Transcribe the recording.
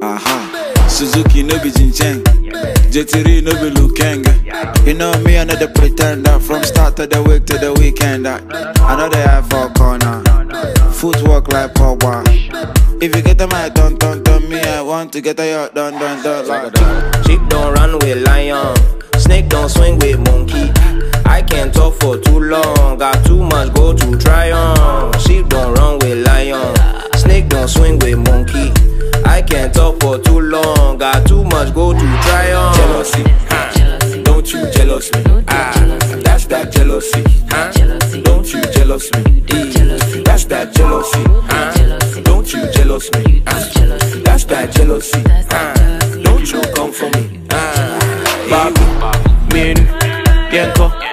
Aha. Suzuki no be Jincheng. JT no be Lukenga. You know me, i'm another pretender. From start of the week to the weekend. I know they have for corner. Footwork like Pogba. If you get a my dun dun dun, me I want to get a yacht dun dun dun like Sheep don't run with lion. Snake don't swing with monkey love for too long. Got too much go to try on. Sheep don't run with lion. Snake don't swing with monkey. I can't talk for too long. Got too much go to try on. Jealousy, huh? Don't you jealous me? Ah, That's that jealousy, huh? Don't you jealous me? Eh, That's that jealousy, huh? Don't you jealous me? Ah, That's that jealousy, huh? Don't you come for me? Ah, Baby, Minu, Bianco